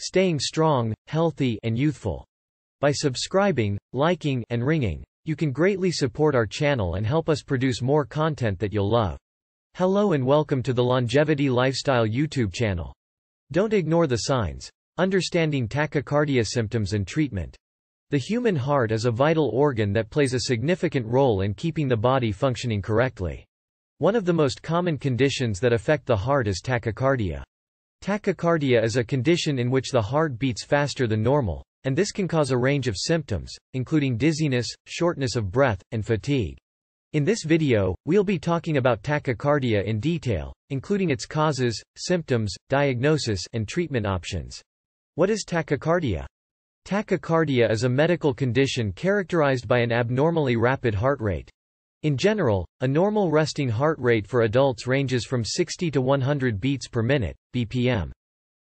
staying strong, healthy, and youthful. By subscribing, liking, and ringing, you can greatly support our channel and help us produce more content that you'll love. Hello and welcome to the Longevity Lifestyle YouTube channel. Don't ignore the signs. Understanding tachycardia symptoms and treatment. The human heart is a vital organ that plays a significant role in keeping the body functioning correctly. One of the most common conditions that affect the heart is tachycardia. Tachycardia is a condition in which the heart beats faster than normal, and this can cause a range of symptoms, including dizziness, shortness of breath, and fatigue. In this video, we'll be talking about tachycardia in detail, including its causes, symptoms, diagnosis, and treatment options. What is tachycardia? Tachycardia is a medical condition characterized by an abnormally rapid heart rate. In general, a normal resting heart rate for adults ranges from 60 to 100 beats per minute, BPM.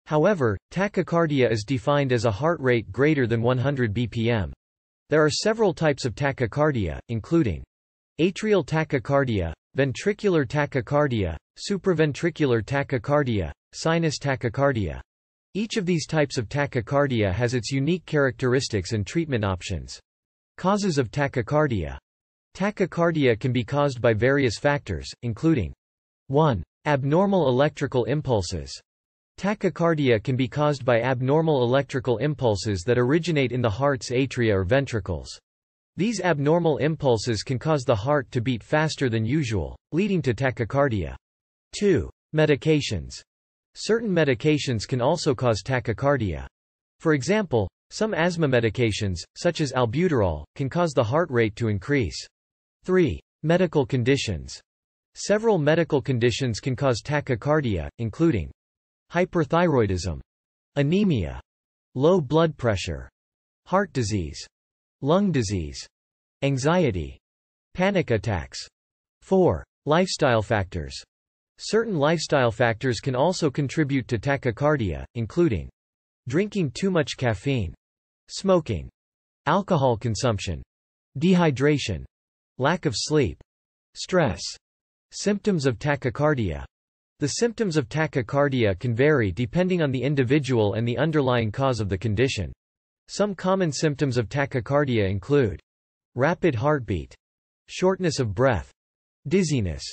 However, tachycardia is defined as a heart rate greater than 100 BPM. There are several types of tachycardia, including atrial tachycardia, ventricular tachycardia, supraventricular tachycardia, sinus tachycardia. Each of these types of tachycardia has its unique characteristics and treatment options. Causes of tachycardia Tachycardia can be caused by various factors, including 1. Abnormal electrical impulses. Tachycardia can be caused by abnormal electrical impulses that originate in the heart's atria or ventricles. These abnormal impulses can cause the heart to beat faster than usual, leading to tachycardia. 2. Medications. Certain medications can also cause tachycardia. For example, some asthma medications, such as albuterol, can cause the heart rate to increase. 3. Medical conditions. Several medical conditions can cause tachycardia, including hyperthyroidism, anemia, low blood pressure, heart disease, lung disease, anxiety, panic attacks. 4. Lifestyle factors. Certain lifestyle factors can also contribute to tachycardia, including drinking too much caffeine, smoking, alcohol consumption, dehydration, Lack of sleep. Stress. Symptoms of tachycardia. The symptoms of tachycardia can vary depending on the individual and the underlying cause of the condition. Some common symptoms of tachycardia include rapid heartbeat, shortness of breath, dizziness,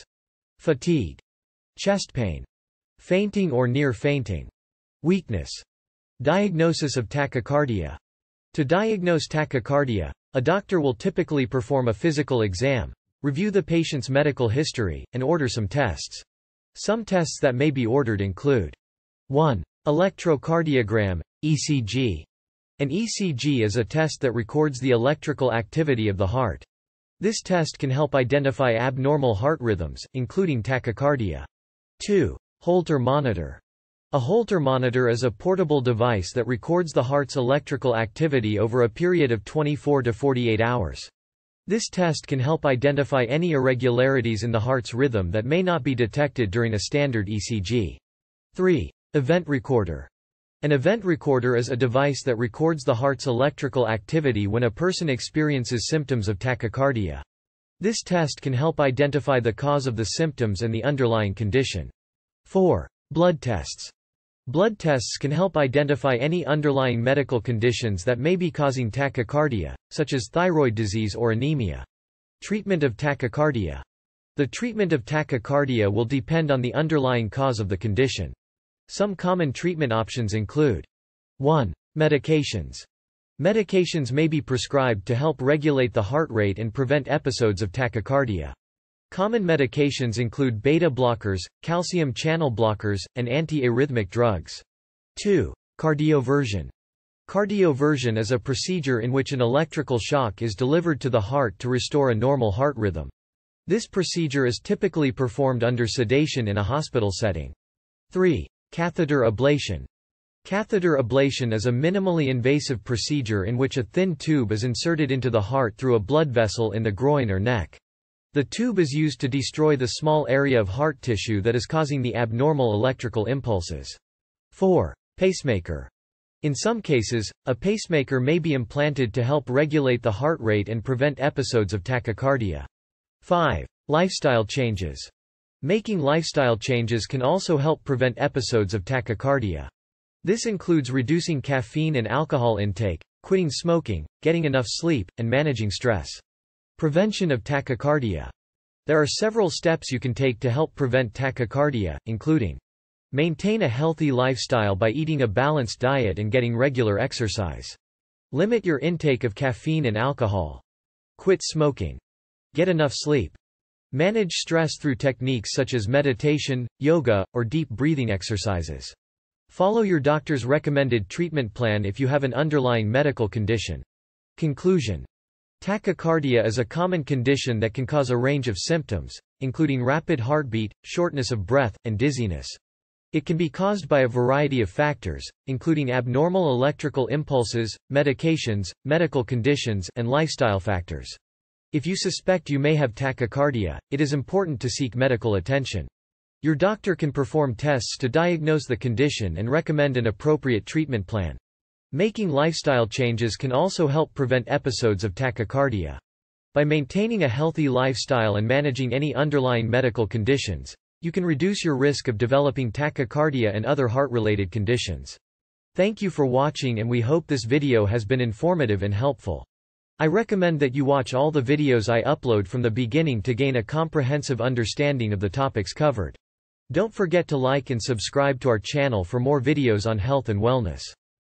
fatigue, chest pain, fainting or near fainting, weakness. Diagnosis of tachycardia. To diagnose tachycardia, a doctor will typically perform a physical exam, review the patient's medical history, and order some tests. Some tests that may be ordered include 1. Electrocardiogram, ECG. An ECG is a test that records the electrical activity of the heart. This test can help identify abnormal heart rhythms, including tachycardia. 2. Holter monitor. A Holter monitor is a portable device that records the heart's electrical activity over a period of 24 to 48 hours. This test can help identify any irregularities in the heart's rhythm that may not be detected during a standard ECG. 3. Event recorder. An event recorder is a device that records the heart's electrical activity when a person experiences symptoms of tachycardia. This test can help identify the cause of the symptoms and the underlying condition. 4. Blood tests. Blood tests can help identify any underlying medical conditions that may be causing tachycardia, such as thyroid disease or anemia. Treatment of tachycardia. The treatment of tachycardia will depend on the underlying cause of the condition. Some common treatment options include 1. Medications. Medications may be prescribed to help regulate the heart rate and prevent episodes of tachycardia. Common medications include beta blockers, calcium channel blockers, and anti-arrhythmic drugs. 2. Cardioversion. Cardioversion is a procedure in which an electrical shock is delivered to the heart to restore a normal heart rhythm. This procedure is typically performed under sedation in a hospital setting. 3. Catheter ablation. Catheter ablation is a minimally invasive procedure in which a thin tube is inserted into the heart through a blood vessel in the groin or neck. The tube is used to destroy the small area of heart tissue that is causing the abnormal electrical impulses. 4. Pacemaker. In some cases, a pacemaker may be implanted to help regulate the heart rate and prevent episodes of tachycardia. 5. Lifestyle changes. Making lifestyle changes can also help prevent episodes of tachycardia. This includes reducing caffeine and alcohol intake, quitting smoking, getting enough sleep, and managing stress. Prevention of tachycardia. There are several steps you can take to help prevent tachycardia, including Maintain a healthy lifestyle by eating a balanced diet and getting regular exercise. Limit your intake of caffeine and alcohol. Quit smoking. Get enough sleep. Manage stress through techniques such as meditation, yoga, or deep breathing exercises. Follow your doctor's recommended treatment plan if you have an underlying medical condition. Conclusion. Tachycardia is a common condition that can cause a range of symptoms, including rapid heartbeat, shortness of breath, and dizziness. It can be caused by a variety of factors, including abnormal electrical impulses, medications, medical conditions, and lifestyle factors. If you suspect you may have tachycardia, it is important to seek medical attention. Your doctor can perform tests to diagnose the condition and recommend an appropriate treatment plan. Making lifestyle changes can also help prevent episodes of tachycardia. By maintaining a healthy lifestyle and managing any underlying medical conditions, you can reduce your risk of developing tachycardia and other heart-related conditions. Thank you for watching and we hope this video has been informative and helpful. I recommend that you watch all the videos I upload from the beginning to gain a comprehensive understanding of the topics covered. Don't forget to like and subscribe to our channel for more videos on health and wellness.